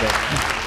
Sunday.